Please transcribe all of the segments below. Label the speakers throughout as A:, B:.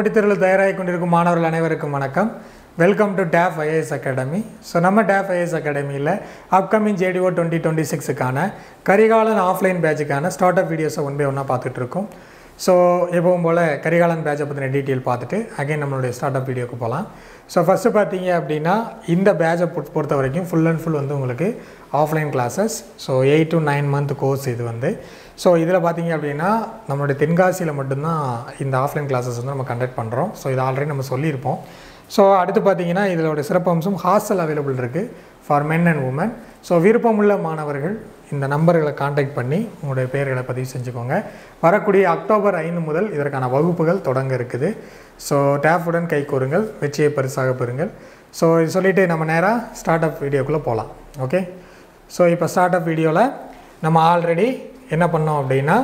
A: போட்டித் தேர்வில் தயாராகி கொண்டிருக்கும் மாணவர்கள் அனைவருக்கும் வணக்கம். Welcome to TAF IAS academy so நம்ம டேஃப் ஐஏஎஸ் அகாடமியில் அப்கமிங் ஜேடிஓ டுவெண்ட்டி டுவெண்ட்டி சிக்ஸுக்கான கரிகாலன் ஆஃப்லைன் பேட்சுக்கான ஸ்டார்ட் அப் வீடியோஸை ஒன் பை ஒன்றா பார்த்துட்ருக்கோம் ஸோ எப்பவும் போல் கரிகாலன் பேட்சை பற்றின டீட்டெயில் பார்த்துட்டு அகைன் நம்மளுடைய ஸ்டார்ட் அப் வீடியோக்கு போகலாம் ஸோ ஃபஸ்ட்டு பார்த்தீங்க அப்படின்னா இந்த பேட்சை பொறுத்த வரைக்கும் ஃபுல் அண்ட் ஃபுல் வந்து உங்களுக்கு offline classes so eight to nine month course இது வந்து. ஸோ இதில் பார்த்தீங்க அப்படின்னா நம்மளுடைய தென்காசியில் மட்டும்தான் இந்த ஆஃப்லைன் கிளாஸஸ் வந்து நம்ம கண்டக்ட் பண்ணுறோம் ஸோ இது ஆல்ரெடி நம்ம சொல்லியிருப்போம். ஸோ அடுத்து பார்த்தீங்கன்னா இதோட சிறப்பம்சம் ஹாஸ்டல் அவைலபிள் இருக்குது for men and women so விருப்பமுள்ள மாணவர்கள் இந்த நம்பர்களை காண்டாக்ட் பண்ணி உங்களுடைய பெயர்களை பதிவு செஞ்சுக்கோங்க. வரக்கூடிய அக்டோபர் ஐந்து முதல் இதற்கான வகுப்புகள் தொடங்க இருக்குது. ஸோ டேஃபுடன் கை கூறுங்கள் வெற்றியை பரிசாக பெறுங்கள். ஸோ இது சொல்லிவிட்டு நம்ம நேராக ஸ்டார்ட் அப் வீடியோக்குள்ளே போகலாம் ஓகே ஸோ இப்போ ஸ்டார்ட் அப் வீடியோவில் நம்ம ஆல்ரெடி என்ன பண்ணோம் அப்படின்னா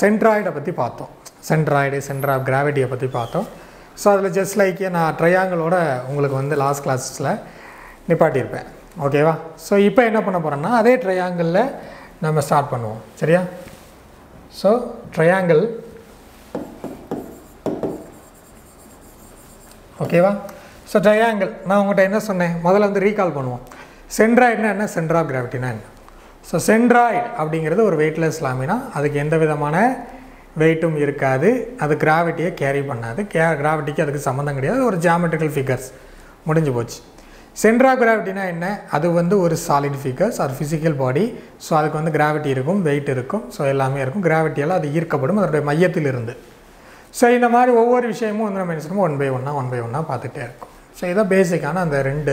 A: சென்ட்ராய்டை பற்றி பார்த்தோம். சென்ட்ராய்டு சென்டர் ஆஃப் கிராவிட்டியை பற்றி பார்த்தோம். ஸோ அதில் ஜஸ்ட் லைக் நான் ட்ரையாங்கிளோட உங்களுக்கு வந்து லாஸ்ட் கிளாஸஸில் நிப்பாட்டியிருப்பேன். ஓகேவா? ஸோ இப்போ என்ன பண்ண போகிறோன்னா அதே ட்ரையாங்கிளில் நம்ம ஸ்டார்ட் பண்ணுவோம். சரியா? ஸோ ட்ரையாங்கிள் ஓகேவா? ஸோ ட்ரையாங்கிள் நான் உங்கள்கிட்ட என்ன சொன்னேன்? முதல்ல வந்து ரீகால் பண்ணுவோம். சென்ட்ராய்டுனா என்ன சென்டர் ஆஃப் கிராவிட்டினா என்ன? ஸோ சென்ட்ராய்டு அப்படிங்கிறது ஒரு வெயிட்லெஸ் லாமினா அதுக்கு எந்த விதமான வெயிட்டும் இருக்காது. அது கிராவிட்டியை கேரி பண்ணாது. கே கிராவிட்டிக்கு அதுக்கு சம்மந்தம் கிடையாது. ஒரு ஜியாமெட்ரிக்கல் ஃபிகர்ஸ் முடிஞ்சு போச்சு. சென்ட்ரா கிராவிட்டினா என்ன? அது வந்து ஒரு solid figures or physical body so அதுக்கு வந்து கிராவிட்டி இருக்கும் வெயிட் இருக்கும். ஸோ எல்லாமே இருக்கும். கிராவிட்டியால் அது ஈர்க்கப்படும் அதனுடைய மையத்தில் இருந்து ஸோ இந்த மாதிரி ஒவ்வொரு விஷயமும் வந்து நம்ம என்ன செய்யணும்? ஒன் பை ஒன்னாக ஒன் பை ஒன்னாக பார்த்துட்டே இருக்கும். ஸோ இதான் பேசிக்கான அந்த ரெண்டு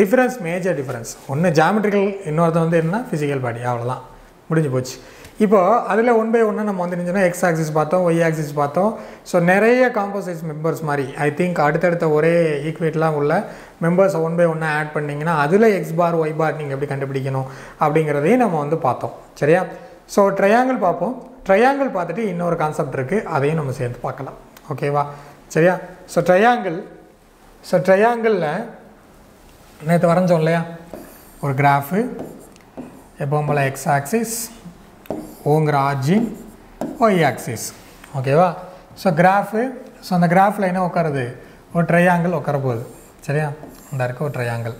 A: டிஃப்ரென்ஸ் மேஜர் டிஃப்ரென்ஸ் ஒன்று ஜாமெட்ரிக்கல் இன்னொருத்த வந்து என்ன ஃபிசிக்கல் பாடி அவ்வளோதான் முடிஞ்சு போச்சு. இப்போது அதில் ஒன் பை ஒன்று நம்ம வந்துருந்துச்சுன்னா எக்ஸ் ஆக்சிஸ் பார்த்தோம் ஒய் ஆக்சிஸ் பார்த்தோம். ஸோ நிறைய காம்போசைட்ஸ் மெம்பர்ஸ் மாதிரி ஐ திங்க் அடுத்தடுத்த ஒரே ஈக்குவேட்லாம் உள்ள மெம்பர்ஸை ஒன் பை ஒன்னாக ஆட் பண்ணிங்கன்னா அதில் எக்ஸ் பார் ஒய் பார் நீங்கள் எப்படி கண்டுபிடிக்கணும் அப்படிங்கிறதையும் நம்ம வந்து பார்த்தோம். சரியா? ஸோ ட்ரையாங்கிள் பார்ப்போம். ட்ரையாங்கிள் பார்த்துட்டு இன்னொரு கான்செப்ட் இருக்குது அதையும் நம்ம சேர்த்து பார்க்கலாம். ஓகேவா சரியா? ஸோ ட்ரையாங்கிள் ஸோ ட்ரையாங்கிளில் நேற்று வரைஞ்சோம் இல்லையா? ஒரு கிராஃபு எப்பவும் போல் எக்ஸ் ஆக்சிஸ் ஓங்கிற ஆர்ஜின் ஒய் ஆக்சிஸ் ஓகேவா ஸோ கிராஃபு ஸோ அந்த கிராஃபில் என்ன உட்காருது ஒரு ட்ரையாங்கிள் உட்கார போகுது. சரியா? இந்த இருக்க ஒரு ட்ரையாங்கிள்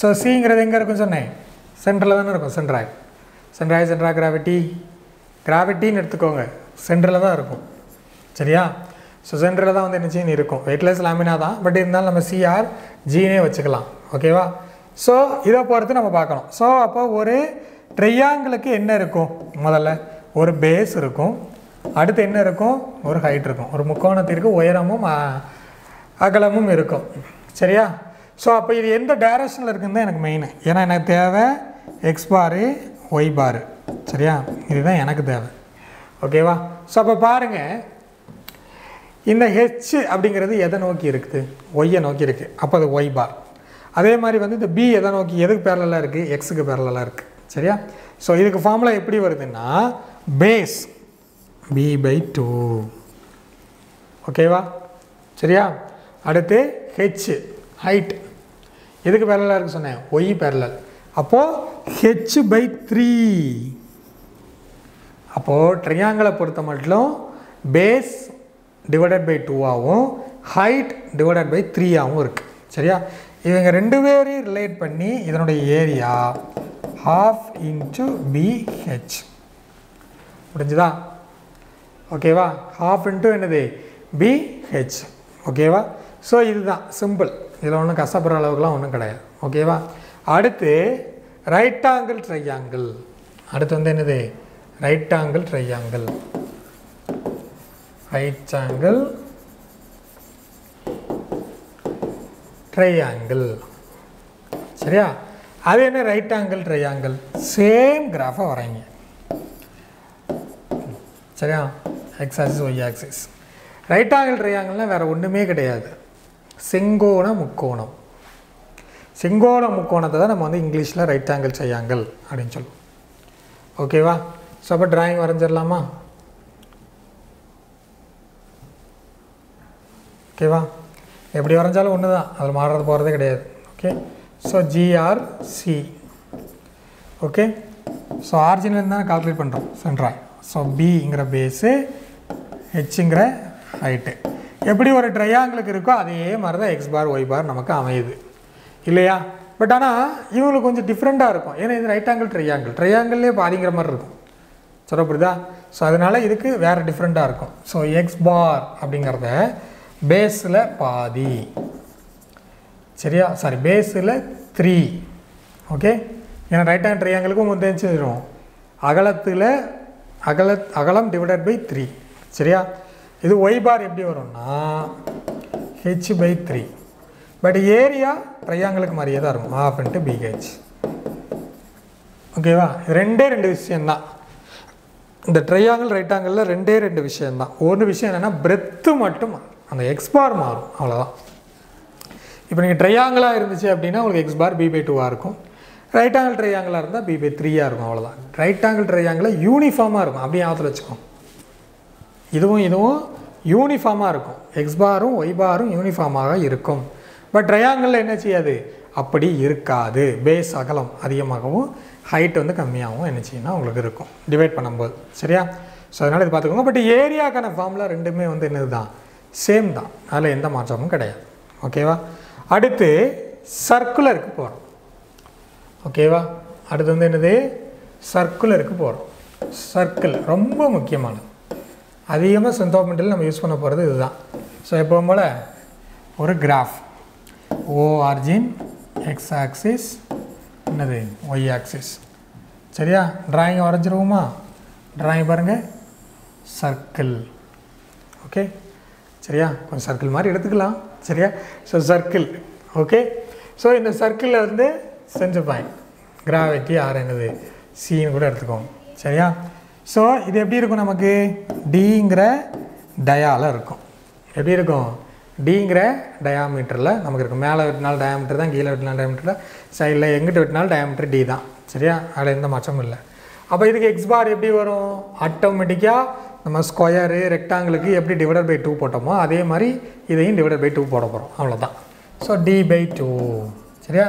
A: ஸோ சிங்கிறது எங்கே இருக்கும் சொன்னேன். சென்டரில் தானே இருக்கும் சென்ட்ராய் சென்ட்ராய் சென்ட்ரா கிராவிட்டி கிராவிட்டின்னு எடுத்துக்கோங்க. சென்டரில் தான் இருக்கும். சரியா? ஸோ சென்டரில் தான் வந்து என்ன செய்யணும் இருக்கும்? வெயிட்லெஸ் லாமினா தான். பட் இருந்தாலும் நம்ம சிஆர் ஜீனே வச்சுக்கலாம். ஓகேவா ஸோ இதை பொறுத்து நம்ம பார்க்கணும். ஸோ அப்போ ஒரு ட்ரையாங்கிளுக்கு என்ன இருக்கும்? முதல்ல ஒரு பேஸ் இருக்கும். அடுத்து என்ன இருக்கும்? ஒரு ஹைட் இருக்கும். ஒரு முக்கோணத்திற்கு உயரமும் அகலமும் இருக்கும். சரியா? ஸோ அப்போ இது எந்த டைரக்ஷனில் இருக்குன்னு தான் எனக்கு மெயின் ஏன்னா எனக்கு தேவை எக்ஸ் பாரு ஒய் பாரு சரியா? இதுதான் எனக்கு தேவை. ஓகேவா ஸோ அப்போ பாருங்கள் இந்த ஹெச் அப்படிங்கிறது எதை நோக்கி இருக்குது? ஒய்யை நோக்கி இருக்குது அப்போ அது ஒய் பார் அதே மாதிரி வந்து இந்த பி எதை நோக்கி எதுக்கு பேரலாக இருக்குது எக்ஸுக்கு பேரலாக இருக்குது சரியா? ஸோ இதுக்கு ஃபார்முலா எப்படி வருதுன்னா பேஸ் பி பை டூ ஓகேவா சரியா? அடுத்து ஹெச் ஹைட் எதுக்கு பேரலாக இருக்கு சொன்னேன்? ஒய் பேரலல் அப்போது ஹெச் பை த்ரீ அப்போது ட்ரையாங்கிளை பொறுத்த மட்டும் பேஸ் டிவைடட் பை டூவாகவும் ஹைட் டிவைடட் பை த்ரீயாகவும் இருக்குது சரியா? இவங்க ரெண்டு பேரையும் ரிலேட் பண்ணி இதனுடைய ஏரியா ஹாஃப் இன்ட்டு பிஹெச் முடிஞ்சுதா? ஓகேவா ஹாஃப் இன்ட்டு என்னது? பிஹெச் ஓகேவா ஸோ இதுதான். சிம்பிள் இதில் ஒன்றும் கஷ்டப்படுற அளவுக்குலாம் ஒன்றும் கிடையாது. ஓகேவா அடுத்து ரைட் ஆங்கிள் ட்ரையாங்கிள் அடுத்து வந்து என்னது? Right angle triangle right angle triangle சரியா? அது என்ன ரைட் ஆங்கிள் ட்ரையாங்கிள் சேம் கிராஃபாக வரைங்க. சரியா? X axis Y axis right angle ட்ரையாங்கிள்னால் வேறு ஒன்றுமே கிடையாது. செங்கோண முக்கோணம். செங்கோண முக்கோணத்தை தான் நம்ம வந்து இங்கிலீஷில் ரைட் ஆங்கிள் ட்ரையாங்கிள் அப்படின்னு சொல்லுவோம். ஓகேவா ஸோ அப்போ ட்ராயிங் வரைஞ்சிடலாமா ஓகேவா எப்படி வரைஞ்சாலும் ஒன்று தான் அதில் மாறுறது போகிறதே கிடையாது. Okay so GRC okay so ஆர்ஜினில் தான் கால்குலேட் பண்ணுறோம் சென்ட்ராய் ஸோ பிங்கிற பேஸு ஹெச்ங்கிற ஹைட்டு எப்படி ஒரு ட்ரையாங்கிளுக்கு இருக்கோ அதே மாதிரி தான் எக்ஸ் பார் ஒய் பார் நமக்கு அமையுது. இல்லையா? பட் ஆனால் இவங்களுக்கு கொஞ்சம் டிஃப்ரெண்ட்டாக இருக்கும். ஏன்னா இது ரைட் ஆங்கிள் ட்ரையாங்கிள் ட்ரையாங்கிள்லேயே பாதிங்கிற மாதிரி இருக்கும். சொல்ல புரியுதா? ஸோ அதனால் இதுக்கு வேறு டிஃப்ரெண்ட்டாக இருக்கும். ஸோ எக்ஸ் பார் அப்படிங்கிறத பேஸில் பாதி. சரியா? சாரி பேஸில் த்ரீ ஓகே ஏன்னா ரைட் ஹேண்ட் ட்ரையாங்கிளுக்கும் வந்து தெரிஞ்சிடும் அகலத்தில் அகல அகலம் டிவைடட் பை த்ரீ சரியா? இது ஒய் பார் எப்படி வரும்னா H by three but area ட்ரையாங்கிளுக்கு மாதிரியே தான் இருக்கும். ஆஃப் இன்ட்டு பிஹெச் ஓகேவா ரெண்டே ரெண்டு விஷயந்தான் இந்த ட்ரையாங்கிள் ரைட்டாங்கிளில் ரெண்டே ரெண்டு விஷயந்தான் ஒரு விஷயம் என்னென்னா பிரெத்து மட்டும் அந்த எக்ஸ்பார் மாறும். அவ்வளோதான் இப்போ நீங்கள் ட்ரையாங்கிளாக இருந்துச்சு அப்படின்னா உங்களுக்கு எக்ஸ் பார் பி பை டூவாக இருக்கும். ரைட் ஆங்கிள் ட்ரையாங்கிளாக இருந்தால் பி பை த்ரீயாக இருக்கும் அவ்வளோதான் ரைட் ஆங்கிள் ட்ரையாங்கிளாக யூனிஃபார்மாக இருக்கும். அப்படியே ஆற்றுல வச்சுக்கோங்க இதுவும் இதுவும் யூனிஃபார்மாக இருக்கும். எக்ஸ் பாரும் ஒய் பாரும் யூனிஃபார்மாக இருக்கும். பட் ட்ரையாங்கிளில் என்ன செய்யாது? அப்படி இருக்காது. பேஸ் அகலம் அதிகமாகவும் ஹைட் வந்து கம்மியாகவும் என்ன செய்யணும் உங்களுக்கு இருக்கும். டிவைட் பண்ணும்போது. சரியா? ஸோ அதனால் இது பார்த்துக்கோங்க. பட் ஏரியாக்கான ஃபார்முலா ரெண்டுமே வந்து என்னது தான் சேம் தான். அதில் எந்த மாற்றமும் கிடையாது. ஓகேவா அடுத்து சர்க்குலருக்கு போகிறோம் ஓகேவா அடுத்து வந்து என்னது? சர்க்குலருக்கு போகிறோம் சர்க்கிள் ரொம்ப முக்கியமானது. அதிகமாக சென்டோமெண்டல் நம்ம யூஸ் பண்ண போகிறது இதுதான். ஸோ எப்போ போல்? ஒரு graph O origin X axis என்னது? ஒய் ஆக்சிஸ் சரியா? டிராயிங் வரைஞ்சிருவோமா? டிராயிங் பாருங்கள் சர்க்கிள் ஓகே சரியா? கொஞ்சம் சர்க்கிள் மாதிரி எடுத்துக்கலாம். சரியா? ஸோ சர்க்கிள் ஓகே ஸோ இந்த சர்க்கிளில் வந்து சென்டர் பாயிண்ட் கிராவிட்டி ஆர் என்னது? சின்னு கூட எடுத்துக்கோங்க. சரியா? ஸோ இது எப்படி இருக்கும் நமக்கு? டிங்கிற டயாவில் இருக்கும். எப்படி இருக்கும்? டிங்கிற டயாமீட்டரில் நமக்கு இருக்கும். மேலே வெட்டினாலும் டயாமீட்டர் தான் கீழே வெட்டினாலும் டயாமீட்டர் தான். சைடில் எங்கிட்ட வெட்டினாலும் டயாமீட்டர் டி தான். சரியா? அதில் எந்த மாற்றமும் இல்லை. அப்போ இதுக்கு எக்ஸ் பார் எப்படி வரும்? ஆட்டோமேட்டிக்காக நம்ம ஸ்கொயரு ரெக்டாங்கிளுக்கு எப்படி டிவைடட் பை டூ போட்டோமோ அதே மாதிரி இதையும் டிவைடட் பை டூ போட போகிறோம் அவ்வளோதான் ஸோ டி பை டூ சரியா?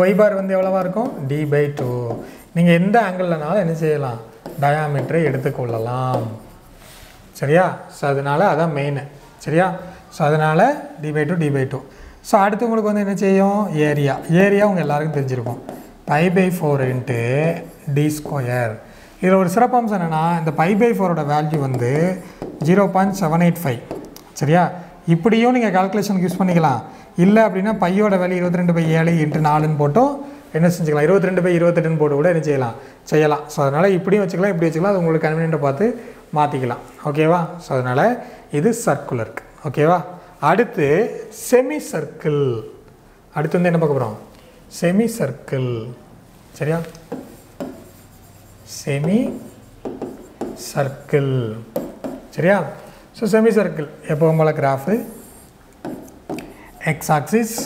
A: ஒய் பார் வந்து எவ்வளோவா இருக்கும்? டி பை டூ நீங்கள் எந்த ஆங்கிள்னாலும் என்ன செய்யலாம்? டயாமீட்டரை எடுத்துக்கொள்ளலாம் சரியா? ஸோ அதனால் அதான் மெயின் சரியா? ஸோ அதனால் D by two D by two so அடுத்து உங்களுக்கு வந்து என்ன செய்யும்? ஏரியா ஏரியா உங்கள் எல்லாருக்கும் தெரிஞ்சிருக்கும். Pi by four into D square இதில் ஒரு சிறப்பம்சம் என்னென்னா இந்த பை பை ஃபோரோட வேல்யூ வந்து zero point seven eight five சரியா? இப்படியும் நீங்கள் கால்குலேஷனுக்கு யூஸ் பண்ணிக்கலாம். இல்லை அப்படின்னா பையோட வேல்யூ இருபத்தி ரெண்டு பை ஏழு இன்ட்டு நாலுன்னு போட்டும் என்ன செஞ்சுக்கலாம்? இருபத்தி ரெண்டு பை இருபத்தெட்டுன்னு போட்டு கூட என்ன செய்யலாம்? செய்யலாம். ஸோ அதனால் இப்படியும் வச்சுக்கலாம் இப்படி வச்சுக்கலாம். அது உங்களுக்கு கன்வீனியண்ட்டை பார்த்து மாற்றிக்கலாம் ஓகேவா ஸோ அதனால் இது சர்க்குலருக்கு ஓகேவா அடுத்து செமி சர்க்கிள் அடுத்து வந்து என்ன பார்க்க போகிறோம் செமி சர்க்கிள் சரியா? செமி சர்க்கிள் சரியா? ஸோ செமி சர்க்கிள் எப்போவும் போல் graph X axis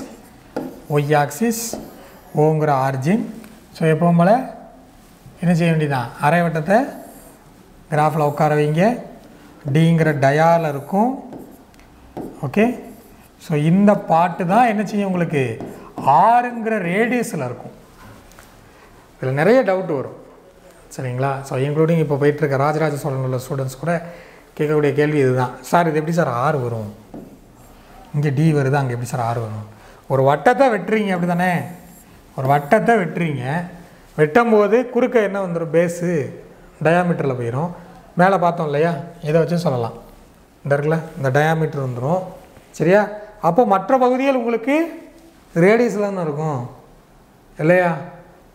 A: Y axis ஓங்கிற origin so எப்போவும் போல் என்ன செய்ய வேண்டியதான் அரை வட்டத்தை கிராஃபில் உட்கார வைங்க. டிங்கிற டயாவில் இருக்கும். ஓகே ஸோ இந்த பாட்டு தான் என்ன செய்யும் உங்களுக்கு? ஆறுங்கிற ரேடியஸில் இருக்கும். இதில் நிறைய டவுட் வரும். சரிங்களா? ஸோ இன்க்ளூடிங் இப்போ போயிட்டுருக்க ராஜராஜ சோழன் உள்ள ஸ்டூடெண்ட்ஸ் கூட கேட்கக்கூடிய கேள்வி இதுதான். சார் இது எப்படி சார் ஆறு வரும்? இங்கே டி வருது? அங்கே எப்படி சார் ஆறு வரும்? ஒரு வட்டத்தை வெட்டுறீங்க அப்படி தானே ஒரு வட்டத்தை வெட்டுறீங்க. வெட்டும்போது குறுக்க என்ன வந்துடும் பேஸு டயாமீட்டரில் போயிடும் மேலே பார்த்தோம் இல்லையா? இதை வச்சு சொல்லலாம். இந்த இருக்குல்ல? இந்த டயாமீட்டர் வந்துடும் சரியா? அப்போ மற்ற பகுதிகள் உங்களுக்கு ரேடியஸில் தானே இருக்கும். இல்லையா?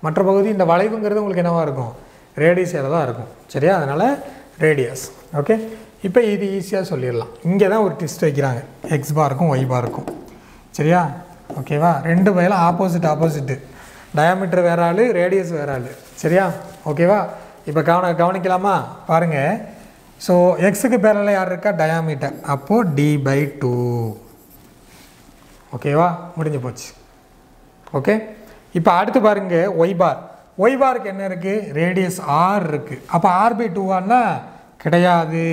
A: மற்ற பகுதி இந்த வளைவுங்கிறது உங்களுக்கு என்னவாக இருக்கும்? ரேடியஸில் தான் இருக்கும். சரியா? அதனால் ரேடியஸ். ஓகே? இப்போ இது ஈஸியாக சொல்லிடலாம். இங்கே தான் ஒரு டிஸ்ட் வைக்கிறாங்க. எக்ஸ் பாருக்கும் ஒய் பாருக்கும் சரியா? ஓகேவா? ரெண்டு பயிலும் ஆப்போசிட் ஆப்போசிட்டு டயாமீட்டர் வேற ஆள் ரேடியஸ் வேற ஆள். சரியா? ஓகேவா? இப்போ கவன கவனிக்கலாமா? பாருங்கள் ஸோ எக்ஸுக்கு பேரில் யார் இருக்கா? டயாமீட்டர் அப்போது டி பை டூ ஓகேவா? முடிஞ்சு போச்சு. ஓகே? இப்போ அடுத்து பாருங்கள் ஒய் பார் ஒய் பாருக்கு என்ன இருக்குது ரேடியஸ் ஆர் இருக்குது அப்போ ஆர் பை டூவான்னா கிடையாது.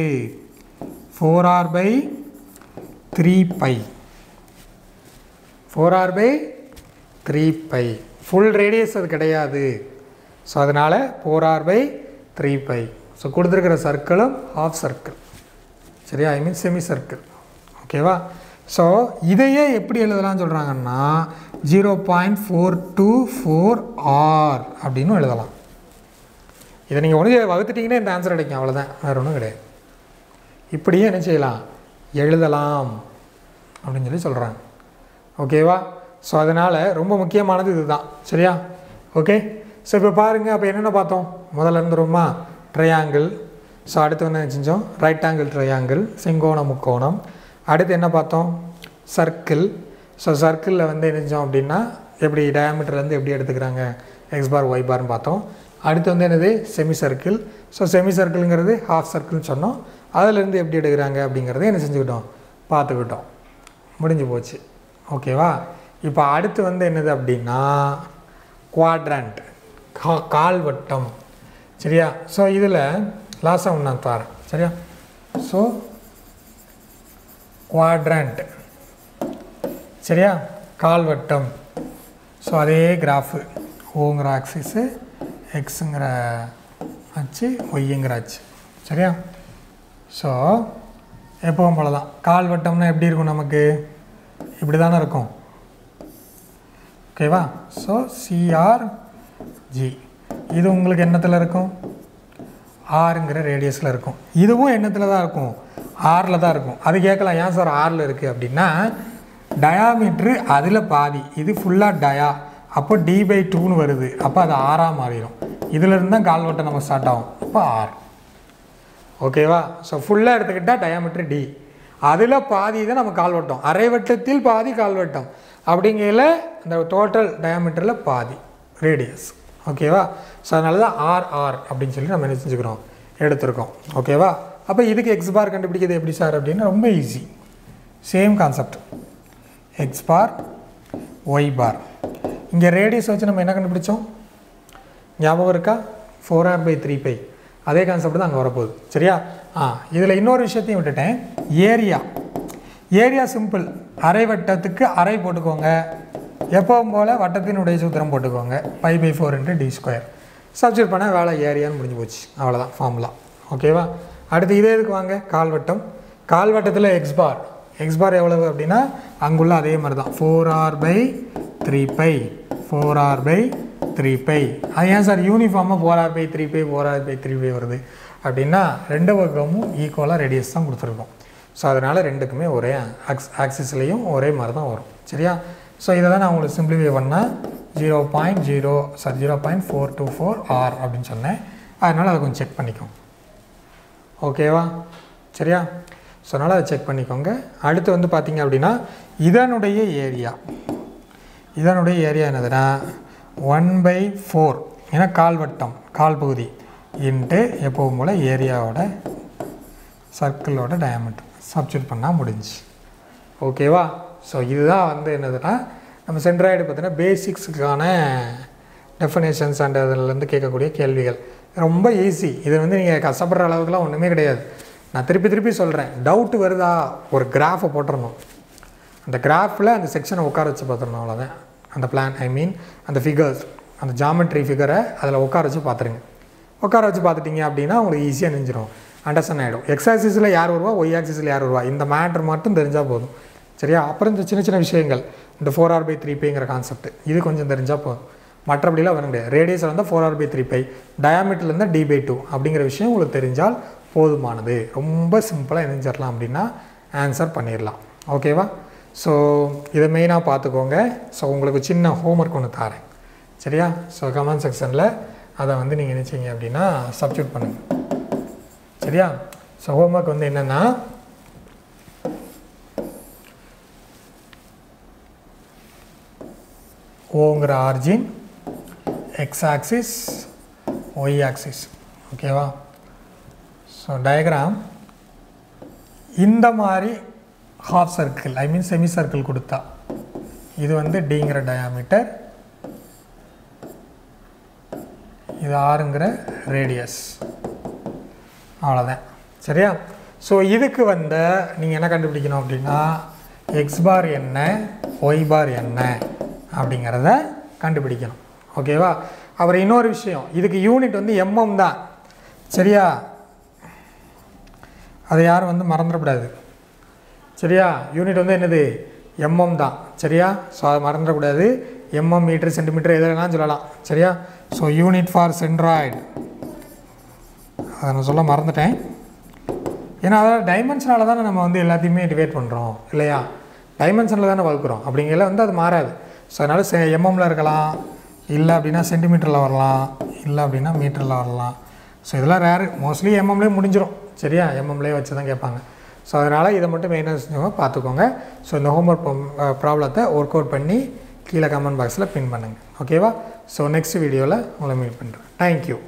A: Four R by three by four R by three by full radius அது கிடையாது. ஸோ அதனால் four R by three by so கொடுத்துருக்கிற சர்க்கிளும் ஹாஃப் சர்க்கிள் சரியா? ஐ மீன் செமி சர்க்கிள் ஓகேவா ஸோ இதையே எப்படி எழுதலாம்னு சொல்கிறாங்கன்னா zero point four two four R அப்படின்னு எழுதலாம். இதை நீங்கள் ஒன்று வகுத்துட்டிங்கன்னா இந்த ஆன்சர் கிடைக்கும் அவ்வளோதான் வேறு ஒன்றும் கிடையாது. இப்படியே என்ன செய்யலாம்? எழுதலாம் அப்படின்னு சொல்லி சொல்கிறாங்க ஓகேவா ஸோ அதனால் ரொம்ப முக்கியமானது இதுதான். சரியா? ஓகே ஸோ இப்போ பாருங்கள் அப்போ என்னென்ன பார்த்தோம்? முதல்ல இருந்துருமா ட்ரையாங்கிள் ஸோ அடுத்து வந்து என்ன செஞ்சோம்? ரைட் ஆங்கிள் ட்ரையாங்கிள் செங்கோண முக்கோணம். அடுத்து என்ன பார்த்தோம்? சர்க்கிள் ஸோ சர்க்கிளில் வந்து என்ன செஞ்சோம் அப்படின்னா எப்படி டயாமீட்டர்லேருந்து எப்படி எடுத்துக்கிறாங்க? எக்ஸ் பார் ஒய் பார்னு பார்த்தோம். அடுத்து வந்து என்னது? செமி சர்க்கிள் ஸோ செமி சர்க்கிள்ங்கிறது ஹாஃப் சர்க்கிள்னு சொன்னோம். அதிலேருந்து எப்படி எடுக்கிறாங்க அப்படிங்கிறத என்ன செஞ்சுக்கிட்டோம்? பார்த்துக்கிட்டோம். முடிஞ்சு போச்சு. ஓகேவா இப்போ அடுத்து வந்து என்னது அப்படின்னா குவாட்ரண்ட் கா கால்வட்டம் சரியா? ஸோ இதில் லாஸாக ஒன்று நான் தரேன். சரியா? ஸோ குவாட்ரண்ட் சரியா? கால்வட்டம் ஸோ அதே கிராஃபு ஓங்கிற ஆக்சிஸு எக்ஸுங்கிற அச்சு ஒய்யுங்கிற அச்சு. சரியா? ஸோ எப்பவும் போல தான் கால்வட்டம்னா எப்படி இருக்கும் நமக்கு? இப்படி தானே இருக்கும் ஓகேவா ஸோ சிஆர்ஜி இது உங்களுக்கு என்னத்தில் இருக்கும்? ஆறுங்கிற ரேடியஸில் இருக்கும். இதுவும் எண்ணத்தில் தான் இருக்கும். ஆறில் தான் இருக்கும். அது கேட்கலாம் ஏன் சார் ஆறில் இருக்குது அப்படின்னா டயாமீட்ரு அதில் பாதி. இது ஃபுல்லாக டயா அப்போ டி பை டூன்னு வருது. அப்போ அது ஆறாக மாறிடும். இதிலிருந்து தான் கால்வட்டம் நம்ம ஸ்டார்ட் ஆகும். அப்போ ஆறு ஓகேவா ஸோ ஃபுல்லாக எடுத்துக்கிட்டால் டயாமீட்ரு டி அதில் பாதி தான் நம்ம கால்வட்டம் அரை வட்டத்தில் பாதி கால்வட்டம் அப்படிங்கையில் இந்த டோட்டல் டயாமீட்டரில் பாதி. ரேடியஸ் ஓகேவா? ஸோ அதனால தான் ஆர்ஆர் அப்படின்னு சொல்லி நம்ம என்ன செஞ்சுக்கிறோம்? எடுத்திருக்கோம். ஓகேவா? அப்போ இதுக்கு எக்ஸ் பார் கண்டுபிடிக்கிறது எப்படி சார் அப்படின்னா ரொம்ப easy same concept X bar Y bar இங்கே ரேடியஸ் வச்சு நம்ம என்ன கண்டுபிடிச்சோம்? ஞாபகம் இருக்கா? Four R by three by அதே கான்செப்ட் தான் அங்கே வரப்போகுது. சரியா? ஆ இதில் இன்னொரு விஷயத்தையும் விட்டுட்டேன். ஏரியா ஏரியா சிம்பிள் அரை வட்டத்துக்கு அரை போட்டுக்கோங்க. எப்பவும் போல் வட்டத்தினுடைய சூத்திரம் போட்டுக்கோங்க. Pi by four into D square substitute பண்ணால் வேலை ஏரியான்னு முடிஞ்சு போச்சு. அவ்வளோதான் ஃபார்முலா ஓகேவா அடுத்து இதே இதுக்கு வாங்க? கால்வட்டம். கால்வட்டத்தில் எக்ஸ் பார் எக்ஸ் பார் எவ்வளவு அப்படின்னா அங்குள்ள அதே மாதிரி தான் four R by three by four R by three by அது ஏன் sir யூனிஃபார்மாக four R by three by four R by three by வருது? அப்படின்னா ரெண்டு பக்கமும் ஈக்குவலாக ரேடியஸ் தான் கொடுத்துருக்கோம். ஸோ அதனால் ரெண்டுக்குமே ஒரே ஆக்ஸ் ஆக்சிஸ்லேயும் ஒரே மாதிரி தான் வரும். சரியா? ஸோ இதை தான் நான் உங்களுக்கு சிம்பிளிஃபை பண்ணேன். Zero point zero sorry zero point four two four R அப்படின்னு சொன்னேன். அதனால் அதை கொஞ்சம் செக் பண்ணிக்கோங்க. ஓகேவா சரியா? ஸோ அதனால் அதை செக் பண்ணிக்கோங்க. அடுத்து வந்து பார்த்திங்க அப்படின்னா இதனுடைய ஏரியா இதனுடைய ஏரியா என்னதுன்னா ஒன் பை ஃபோர் ஏன்னா கால்வட்டம் கால் பகுதி இன்ட்டு எப்போவும் போல் ஏரியாவோட சர்க்கிளோட டயமீட்டர் சப்ஸ்டியூட் பண்ணால் முடிஞ்சு ஓகேவா ஸோ இதுதான் வந்து என்னதுன்னா நம்ம சென்ட்ராய்டு பார்த்தீங்கன்னா பேசிக்ஸுக்கான டெஃபினேஷன்ஸ் அண்ட் அதிலேருந்து கேட்கக்கூடிய கேள்விகள். ரொம்ப ஈஸி இது வந்து நீங்கள் கஷ்டப்படுற அளவுக்குலாம் ஒன்றுமே கிடையாது. நான் திருப்பி திருப்பி சொல்கிறேன் டவுட் வருதா? ஒரு கிராஃபை போட்டுறணும். அந்த கிராஃபில் அந்த செக்ஷனை உட்கார வச்சு பார்த்துடணும் அவ்வளோதான் அந்த பிளான் ஐ மீன் அந்த ஃபிகர்ஸ் அந்த ஜாமெட்ரி ஃபிகரை அதில் உட்கார வச்சு பார்த்துருங்க. உட்கார வச்சு பார்த்துட்டிங்க அப்படின்னா உங்களுக்கு ஈஸியாக நெஞ்சிடும் அண்டர்ஸ்டாண்ட் ஆகிடும் எக்ஸ் ஆக்சிஸில் யார் வருவா? ஒய் ஆக்சிஸில் யார் வருவா? இந்த மேட்ரு மட்டும் தெரிஞ்சால் போதும். சரியா? அப்புறம் இந்த சின்ன சின்ன விஷயங்கள். இந்த ஃபோர் ஆர் பை த்ரீ பைங்கிற கான்செப்ட் இது கொஞ்சம் தெரிஞ்சால் போதும். மற்றபடிலாம் வர முடியாது. ரேடியஸில் இருந்தால் four R pi three pi டயாமீட்டரில் இருந்தால் டி பை டூ அப்படிங்கிற விஷயம் உங்களுக்கு தெரிஞ்சால் போதுமானது. ரொம்ப சிம்பிளாக இணைஞ்சிடலாம் அப்படின்னா ஆன்சர் பண்ணிடலாம் ஓகேவா ஸோ இதை மெயினாக பார்த்துக்கோங்க. ஸோ உங்களுக்கு சின்ன ஹோம்ஒர்க் ஒன்று தரேன். சரியா? ஸோ கமெண்ட் செக்ஷனில் அதை வந்து நீங்கள் நினச்சிங்க அப்படின்னா சப்ஸ்டியூட் பண்ணுங்கள் சரியா? ஸோ ஹோம்ஒர்க் வந்து என்னென்னா ஓங்கிற origin X axis Y axis ஓகேவா ஸோ டயக்ராம் இந்த மாதிரி half circle I mean semi circle கொடுத்தா இது வந்து டிங்கிற டயாமீட்டர் இது ஆறுங்கிற ரேடியஸ் அவ்வளோதான் சரியா? ஸோ இதுக்கு வந்த நீங்கள் என்ன கண்டுபிடிக்கணும் அப்படின்னா எக்ஸ் பார் என்ன ஒய் பார் என்ன? அப்படிங்கிறத கண்டுபிடிக்கணும். ஓகேவா அப்புறம் இன்னொரு விஷயம். இதுக்கு யூனிட் வந்து எம்எம் தான். சரியா? அதை யாரும் வந்து மறந்துடக்கூடாது. சரியா? யூனிட் வந்து என்னது? எம்எம் தான். சரியா? ஸோ அதை மறந்துடக்கூடாது. எம்எம் மீட்டர் சென்டிமீட்டர் எது வேணாலும் சொல்லலாம். சரியா? ஸோ யூனிட் ஃபார் சென்ட்ராய்டு அதை நான் சொல்ல மறந்துட்டேன். ஏன்னா அதாவது டைமென்ஷனால் தானே நம்ம வந்து எல்லாத்தையுமே டிவைட் பண்ணுறோம் இல்லையா? டைமென்ஷனில் தானே வகுக்கிறோம். அப்படிங்கிறத வந்து அது மாறாது. ஸோ அதனால் செ எம்எம்மில் இருக்கலாம். இல்லை அப்படின்னா சென்டிமீட்டரில் வரலாம். இல்லை அப்படின்னா மீட்டரில் வரலாம். ஸோ இதெல்லாம் ரேரு மோஸ்ட்லி எம்எம்லேயே முடிஞ்சிடும் சரியா? எம்எம்லேயே வச்சு தான் கேட்பாங்க. ஸோ அதனால் இதை மட்டும் மெயின்டெனன்ஸ் செஞ்சவங்க பார்த்துக்கோங்க. ஸோ இந்த ஹோம்ஒர்க் ப்ராப்ளத்தை ஒர்க் அவுட் பண்ணி கீழே கமெண்ட் பாக்ஸில் பின் பண்ணுங்கள் ஓகேவா ஸோ நெக்ஸ்ட் வீடியோவில் உங்களை மீட் பண்ணுறேன் தேங்க்யூ